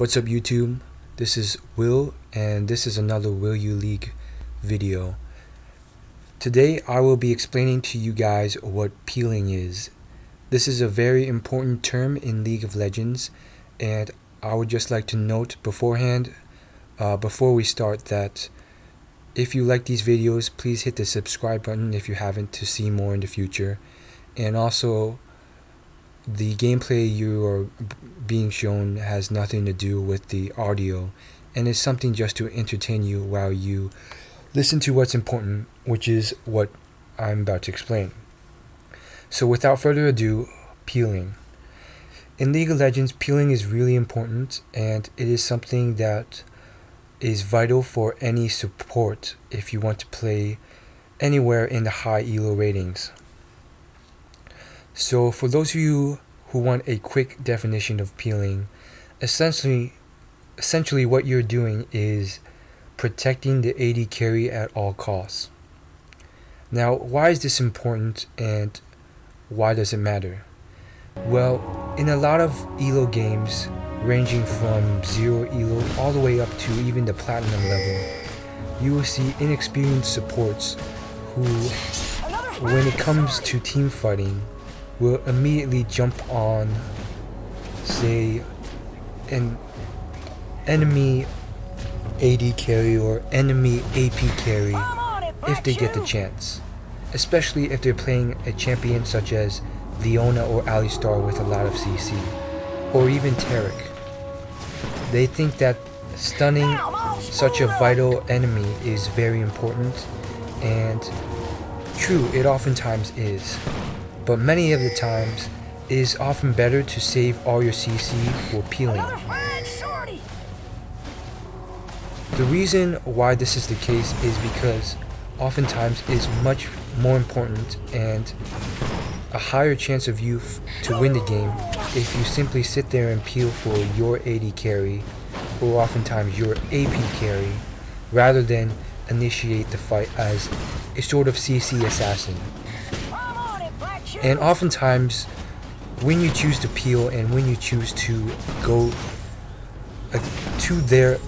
What's up YouTube? This is Will and this is another Will You League video. Today I will be explaining to you guys what peeling is. This is a very important term in League of Legends and I would just like to note beforehand, uh, before we start that if you like these videos please hit the subscribe button if you haven't to see more in the future and also the gameplay you are being shown has nothing to do with the audio and is something just to entertain you while you listen to what's important, which is what I'm about to explain. So without further ado, peeling. In League of Legends, peeling is really important and it is something that is vital for any support if you want to play anywhere in the high elo ratings. So for those of you who want a quick definition of peeling, essentially essentially what you're doing is protecting the AD carry at all costs. Now, why is this important and why does it matter? Well, in a lot of ELO games, ranging from 0 ELO all the way up to even the Platinum level, you will see inexperienced supports who, when it comes to team fighting, will immediately jump on, say, an enemy AD carry or enemy AP carry if they get the chance. Especially if they're playing a champion such as Leona or Alistar with a lot of CC, or even Taric. They think that stunning such a vital enemy is very important, and true, it oftentimes is but many of the times it is often better to save all your CC for peeling. The reason why this is the case is because oftentimes it is much more important and a higher chance of you to win the game if you simply sit there and peel for your AD carry or oftentimes your AP carry rather than initiate the fight as a sort of CC assassin. And oftentimes, when you choose to peel and when you choose to go to their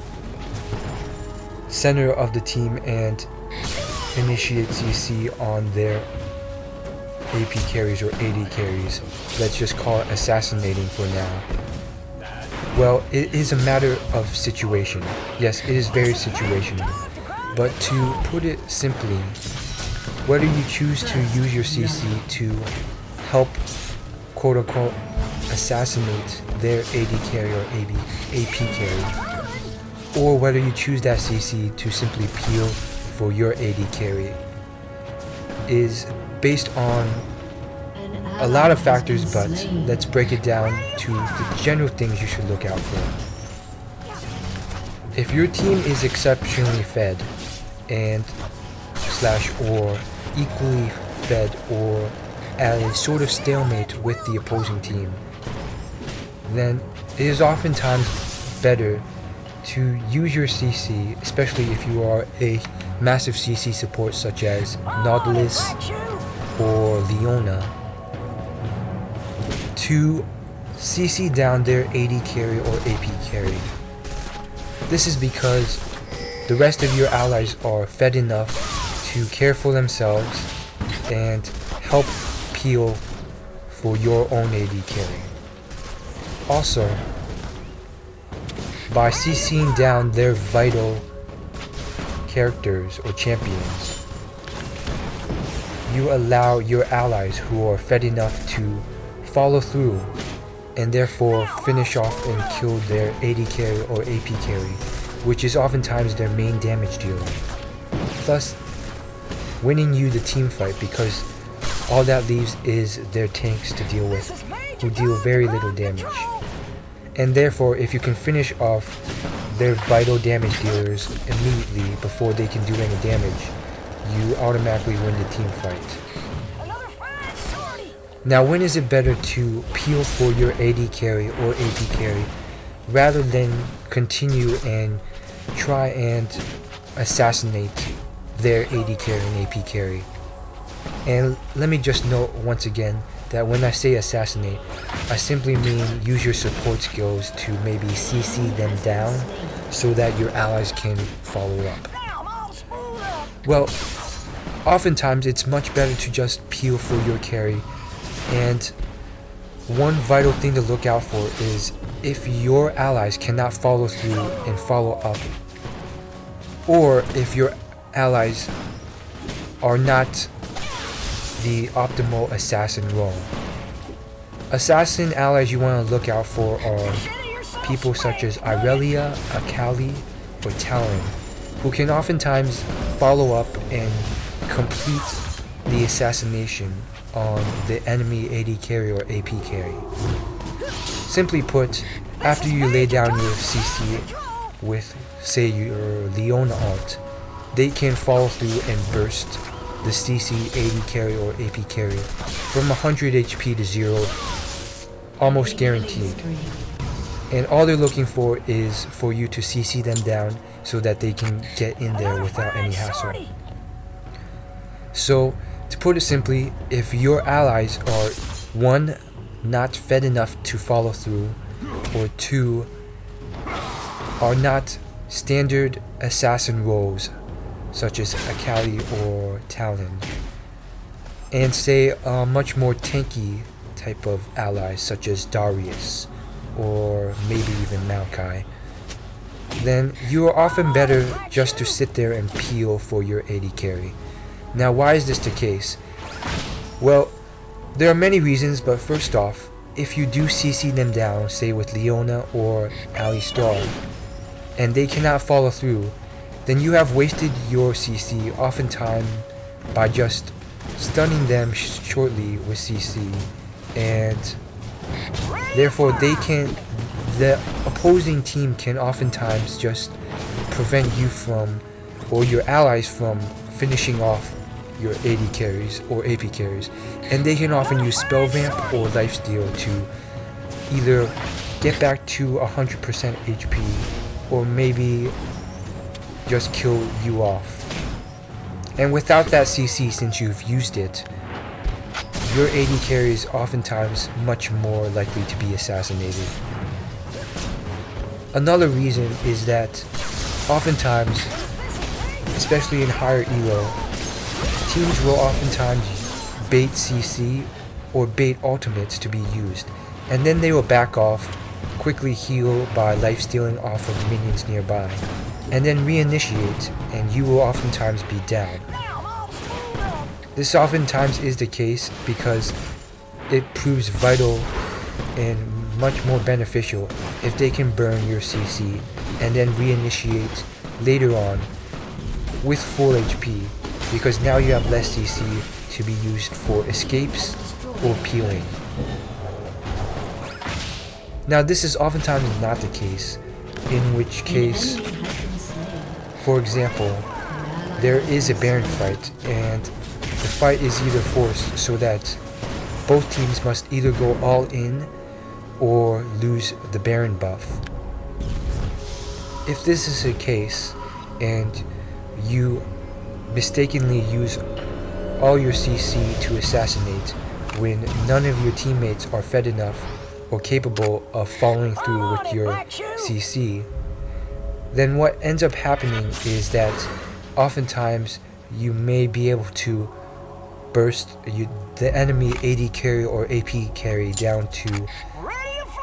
center of the team and initiate CC on their AP carries or AD carries, let's just call it assassinating for now. Well, it is a matter of situation. Yes, it is very situational. But to put it simply, whether you choose to use your CC to help quote unquote assassinate their AD carry or AB, AP carry, or whether you choose that CC to simply peel for your AD carry, is based on a lot of factors, but let's break it down to the general things you should look out for. If your team is exceptionally fed and slash or equally fed or at a sort of stalemate with the opposing team, then it is oftentimes better to use your CC, especially if you are a massive CC support such as Nautilus or Leona, to CC down their AD carry or AP carry. This is because the rest of your allies are fed enough to care for themselves and help peel for your own AD carry. Also, by CCing down their vital characters or champions, you allow your allies who are fed enough to follow through and therefore finish off and kill their AD carry or AP carry, which is oftentimes their main damage dealer. Thus, winning you the team fight because all that leaves is their tanks to deal with, who deal very little damage. And therefore, if you can finish off their vital damage dealers immediately before they can do any damage, you automatically win the team fight. Now when is it better to peel for your AD carry or AP carry rather than continue and try and assassinate their AD carry and AP carry. And let me just note once again that when I say assassinate, I simply mean use your support skills to maybe CC them down so that your allies can follow up. Well, oftentimes it's much better to just peel for your carry and one vital thing to look out for is if your allies cannot follow through and follow up or if your allies are not the optimal assassin role. Assassin allies you want to look out for are people such as Irelia, Akali, or Talon, who can oftentimes follow up and complete the assassination on the enemy AD carry or AP carry. Simply put, after you lay down your CC with, say, your Leona ult, they can follow through and burst the CC AD carry or AP carry from 100 HP to 0, almost guaranteed. And all they're looking for is for you to CC them down so that they can get in there without any hassle. So, to put it simply, if your allies are 1. not fed enough to follow through, or 2. are not standard assassin roles such as Akali or Talon, and say a much more tanky type of ally such as Darius or maybe even Maokai, then you are often better just to sit there and peel for your AD carry. Now, why is this the case? Well, there are many reasons, but first off, if you do CC them down, say with Leona or Alistar, and they cannot follow through, then you have wasted your CC oftentimes by just stunning them sh shortly with CC, and therefore they can, the opposing team can oftentimes just prevent you from, or your allies from finishing off your AD carries or AP carries, and they can often use Spell Vamp or Lifesteal to either get back to 100% HP or maybe just kill you off. And without that CC since you've used it, your AD carry is oftentimes much more likely to be assassinated. Another reason is that oftentimes, especially in higher elo, Teams will oftentimes bait CC or bait ultimates to be used, and then they will back off, quickly heal by life stealing off of minions nearby, and then reinitiate, and you will oftentimes be down. This oftentimes is the case because it proves vital and much more beneficial if they can burn your CC and then reinitiate later on with full HP because now you have less CC to be used for escapes or peeling. Now this is oftentimes not the case, in which case, for example, there is a Baron fight and the fight is either forced so that both teams must either go all in or lose the Baron buff. If this is the case and you mistakenly use all your CC to assassinate when none of your teammates are fed enough or capable of following through with your CC, then what ends up happening is that oftentimes you may be able to burst you, the enemy AD carry or AP carry down to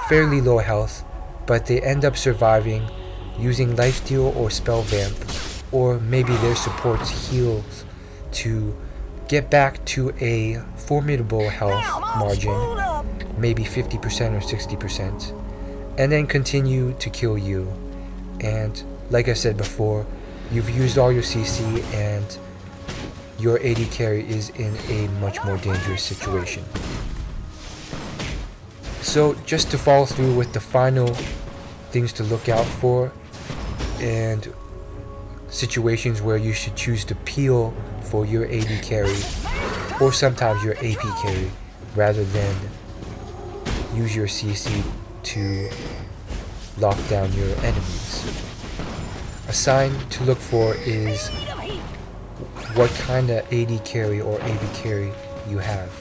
fairly low health, but they end up surviving using lifesteal or spell vamp or maybe their supports heals to get back to a formidable health margin, maybe 50% or 60%, and then continue to kill you. And like I said before, you've used all your CC and your AD carry is in a much more dangerous situation. So just to follow through with the final things to look out for and situations where you should choose to peel for your AD carry or sometimes your AP carry rather than use your CC to lock down your enemies. A sign to look for is what kind of AD carry or AP carry you have.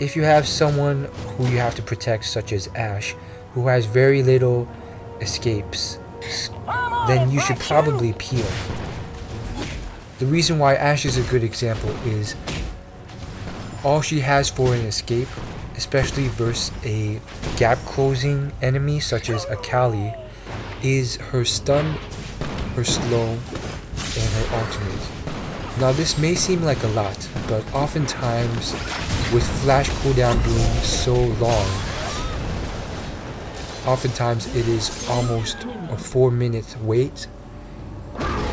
if you have someone who you have to protect, such as Ashe, who has very little escapes, then you should probably peel. The reason why Ashe is a good example is all she has for an escape, especially versus a gap closing enemy such as Akali, is her stun, her slow, and her ultimate. Now this may seem like a lot, but oftentimes with flash cooldown being so long, oftentimes it is almost a 4 minute wait.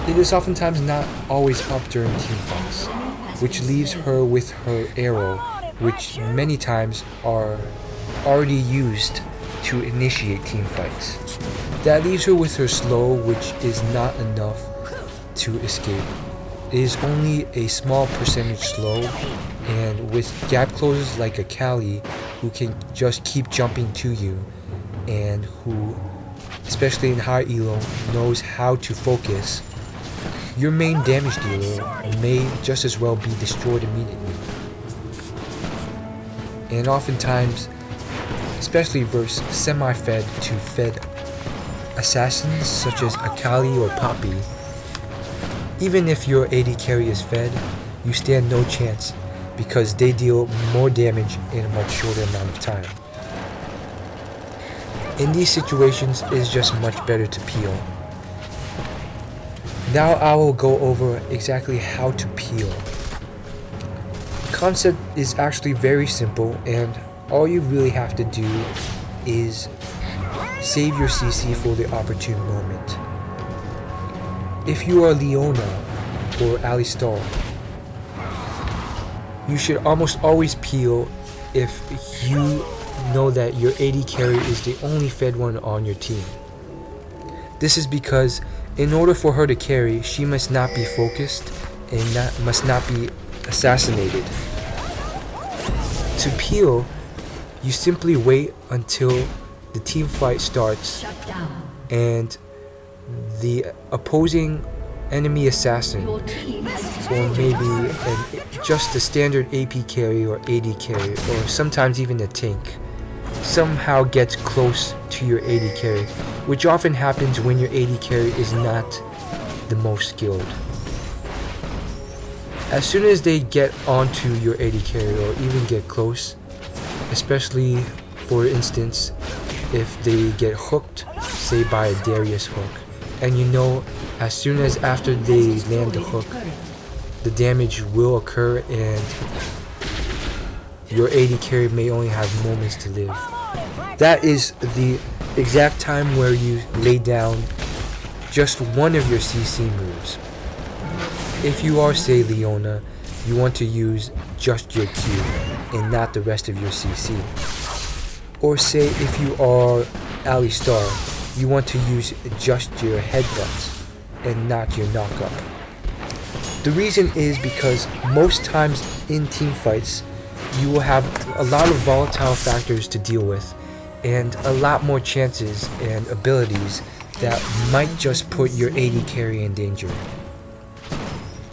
It is oftentimes not always up during team fights, which leaves her with her arrow, which many times are already used to initiate team fights. That leaves her with her slow, which is not enough to escape It is only a small percentage slow and with gap closers like Akali who can just keep jumping to you and who especially in high elo knows how to focus your main damage dealer may just as well be destroyed immediately and oftentimes especially versus semi-fed to fed assassins such as Akali or Poppy even if your AD carry is fed, you stand no chance because they deal more damage in a much shorter amount of time. In these situations, it is just much better to peel. Now I will go over exactly how to peel. Concept is actually very simple and all you really have to do is save your CC for the opportune moment. If you are Leona or Alistar, you should almost always peel if you know that your AD carry is the only fed one on your team. This is because in order for her to carry, she must not be focused and not, must not be assassinated. To peel, you simply wait until the team fight starts and the opposing enemy assassin or maybe an, just a standard AP carry or AD carry or sometimes even a tank somehow gets close to your AD carry which often happens when your AD carry is not the most skilled. As soon as they get onto your AD carry or even get close, especially for instance if they get hooked say by a Darius hook and you know as soon as after they land the hook the damage will occur and your AD carry may only have moments to live. That is the exact time where you lay down just one of your CC moves. If you are say Leona, you want to use just your Q and not the rest of your CC. Or say if you are Alistar, you want to use just your headbutts and not your knockup. The reason is because most times in team fights, you will have a lot of volatile factors to deal with and a lot more chances and abilities that might just put your AD carry in danger.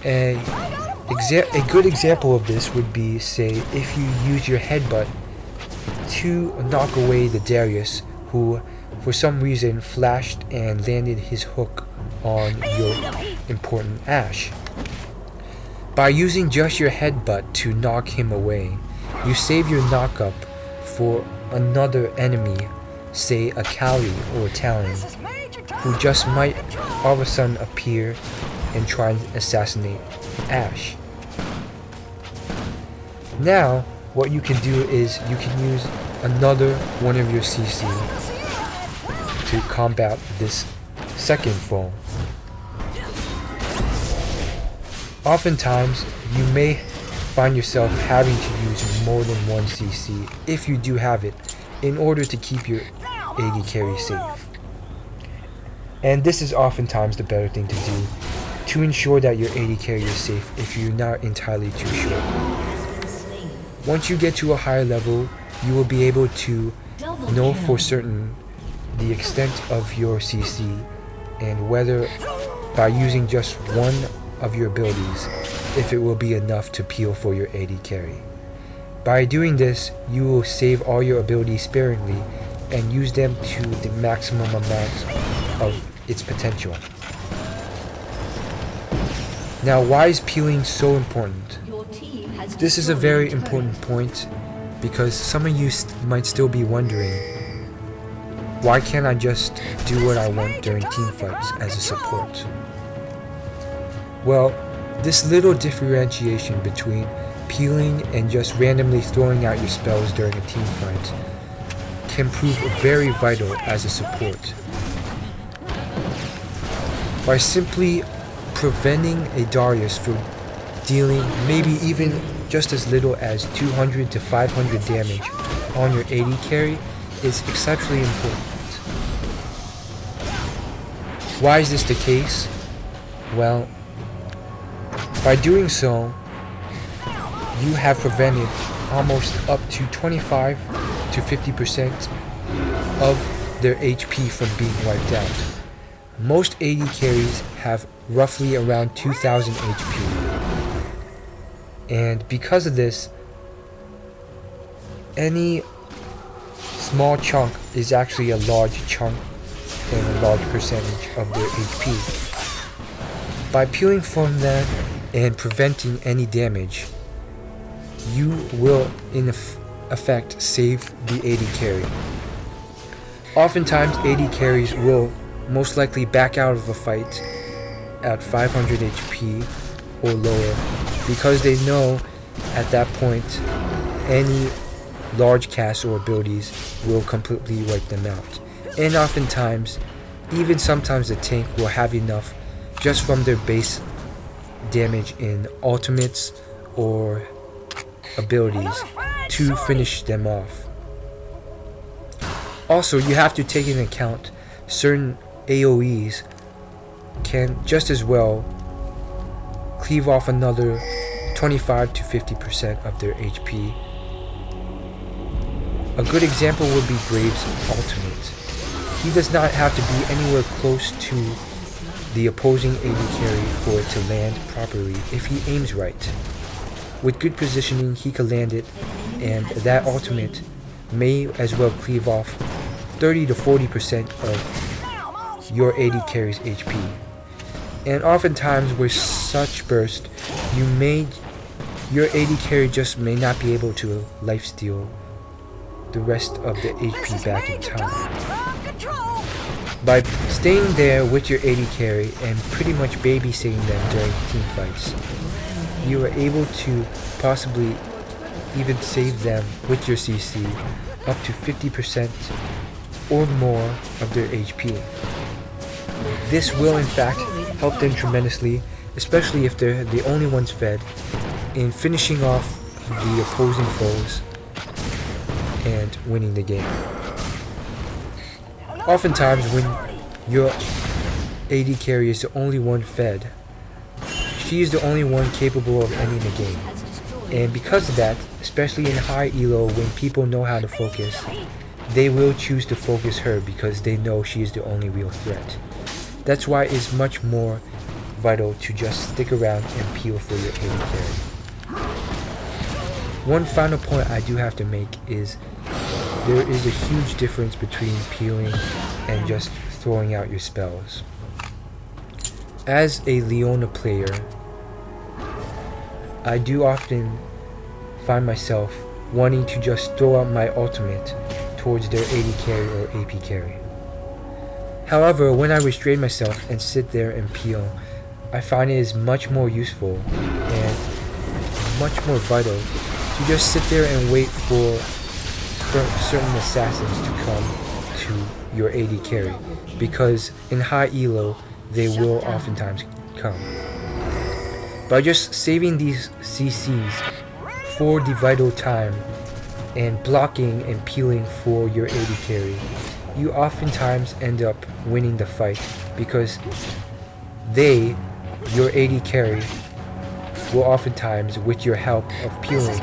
A, a good example of this would be, say, if you use your headbutt to knock away the Darius who for some reason flashed and landed his hook on your important Ashe. By using just your headbutt to knock him away, you save your knockup for another enemy, say a Kali or a Talon, who just might all of a sudden appear and try and assassinate Ashe. Now, what you can do is you can use another one of your CC to combat this second foe. Oftentimes, you may find yourself having to use more than one CC, if you do have it, in order to keep your AD carry safe. And this is oftentimes the better thing to do, to ensure that your AD carry is safe if you're not entirely too sure. Once you get to a higher level, you will be able to know for certain the extent of your CC and whether by using just one of your abilities if it will be enough to peel for your AD carry. By doing this, you will save all your abilities sparingly and use them to the maximum amount of its potential. Now why is peeling so important? This is a very important point because some of you st might still be wondering why can't I just do what I want during team fights as a support? Well, this little differentiation between peeling and just randomly throwing out your spells during a team fight can prove very vital as a support. By simply preventing a Darius from dealing maybe even just as little as 200 to 500 damage on your AD carry is exceptionally important. Why is this the case? Well, by doing so, you have prevented almost up to 25 to 50% of their HP from being wiped out. Most AD carries have roughly around 2000 HP. And because of this, any small chunk is actually a large chunk and a large percentage of their HP. By peeling from them and preventing any damage, you will in effect save the AD carry. Oftentimes AD carries will most likely back out of a fight at 500 HP or lower because they know at that point any large casts or abilities will completely wipe them out. And oftentimes, even sometimes the tank will have enough just from their base damage in ultimates or abilities to finish them off. Also, you have to take into account certain AoEs can just as well cleave off another 25 to 50% of their HP. A good example would be Graves' ultimate. He does not have to be anywhere close to the opposing AD carry for it to land properly if he aims right. With good positioning, he can land it, and that ultimate may as well cleave off 30 to 40% of your AD carry's HP. And oftentimes with such burst, you may your AD carry just may not be able to lifesteal the rest of the HP back in time. By staying there with your AD carry and pretty much babysitting them during team fights, you are able to possibly even save them with your CC up to 50% or more of their HP. This will in fact help them tremendously, especially if they're the only ones fed, in finishing off the opposing foes and winning the game. Oftentimes when your AD carry is the only one fed, she is the only one capable of ending the game. And because of that, especially in high elo when people know how to focus, they will choose to focus her because they know she is the only real threat. That's why it's much more vital to just stick around and peel for your AD carry. One final point I do have to make is there is a huge difference between peeling and just throwing out your spells. As a Leona player, I do often find myself wanting to just throw out my ultimate towards their AD carry or AP carry. However, when I restrain myself and sit there and peel, I find it is much more useful and much more vital to just sit there and wait for certain assassins to come to your AD carry because in high elo they will oftentimes come. By just saving these CCs for the vital time and blocking and peeling for your AD carry, you oftentimes end up winning the fight because they, your AD carry, will oftentimes, with your help of peeling,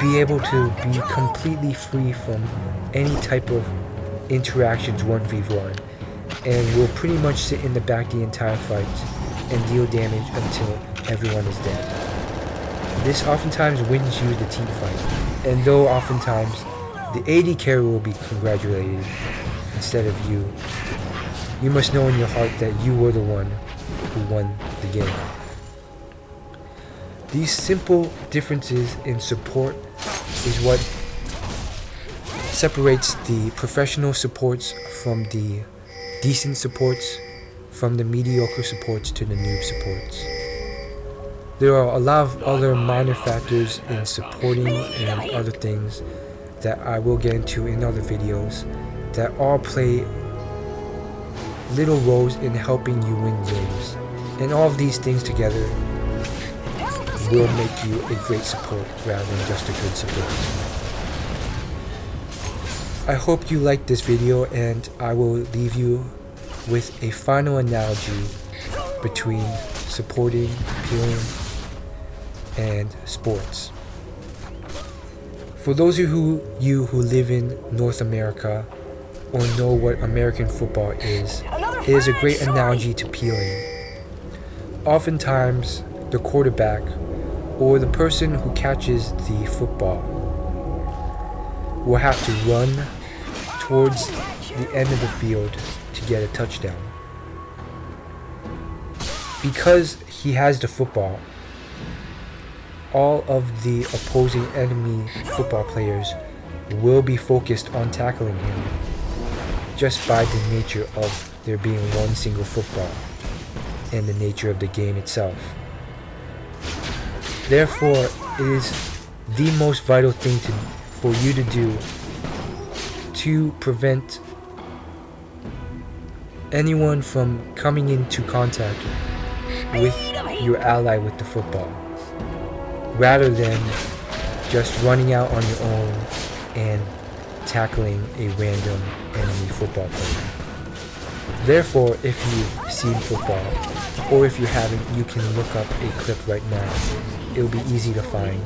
be able to be completely free from any type of interactions 1v1 and will pretty much sit in the back the entire fight and deal damage until everyone is dead. This oftentimes wins you the team fight, And though oftentimes the AD carry will be congratulated instead of you, you must know in your heart that you were the one who won the game. These simple differences in support is what separates the professional supports from the decent supports, from the mediocre supports to the noob supports. There are a lot of other minor factors in supporting and other things that I will get into in other videos that all play little roles in helping you win games. And all of these things together will make you a great support rather than just a good support. I hope you liked this video and I will leave you with a final analogy between supporting, appealing, and sports. For those of you who live in North America or know what American football is, it is a great analogy to peeling. Oftentimes, the quarterback or the person who catches the football will have to run towards the end of the field to get a touchdown. Because he has the football, all of the opposing enemy football players will be focused on tackling him just by the nature of there being one single football and the nature of the game itself. Therefore, it is the most vital thing to, for you to do to prevent anyone from coming into contact with your ally with the football rather than just running out on your own and tackling a random enemy football player. Therefore, if you've seen football, or if you haven't, you can look up a clip right now. It'll be easy to find.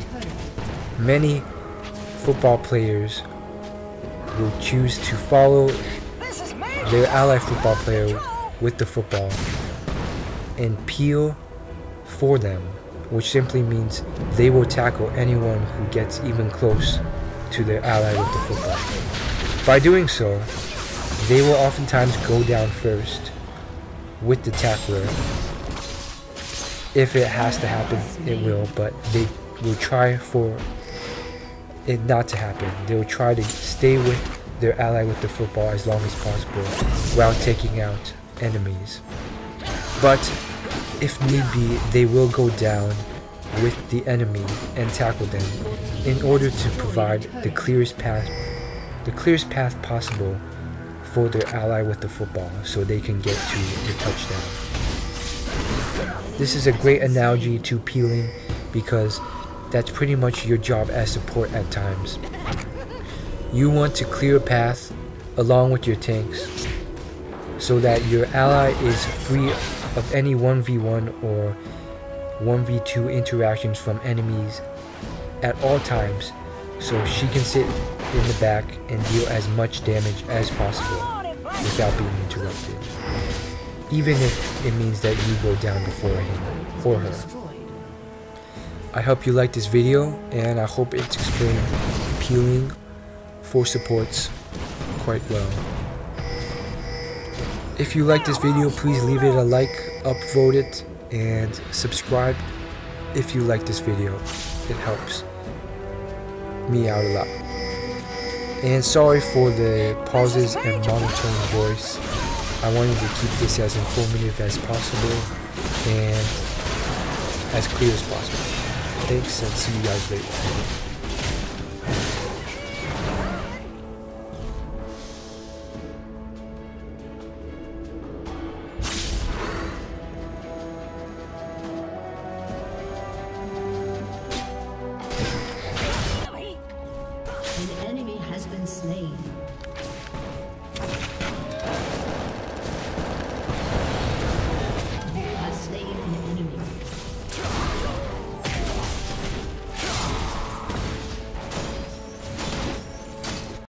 Many football players will choose to follow their ally football player with the football and peel for them, which simply means they will tackle anyone who gets even close to their ally with the football. By doing so, they will oftentimes go down first with the tackler. If it has to happen, it will, but they will try for it not to happen. They will try to stay with their ally with the football as long as possible while taking out enemies. But if need be, they will go down with the enemy and tackle them in order to provide the clearest path the clearest path possible for their ally with the football so they can get to the touchdown. This is a great analogy to peeling because that's pretty much your job as support at times. You want to clear a path along with your tanks so that your ally is free of any 1v1 or 1v2 interactions from enemies at all times so she can sit in the back and deal as much damage as possible without being interrupted. Even if it means that you go down before him or her. I hope you liked this video and I hope it's explained peeling for supports quite well. If you like this video, please leave it a like, upvote it, and subscribe if you like this video. It helps me out a lot. And sorry for the pauses and monotone voice. I wanted to keep this as informative as possible and as clear as possible. Thanks and see you guys later.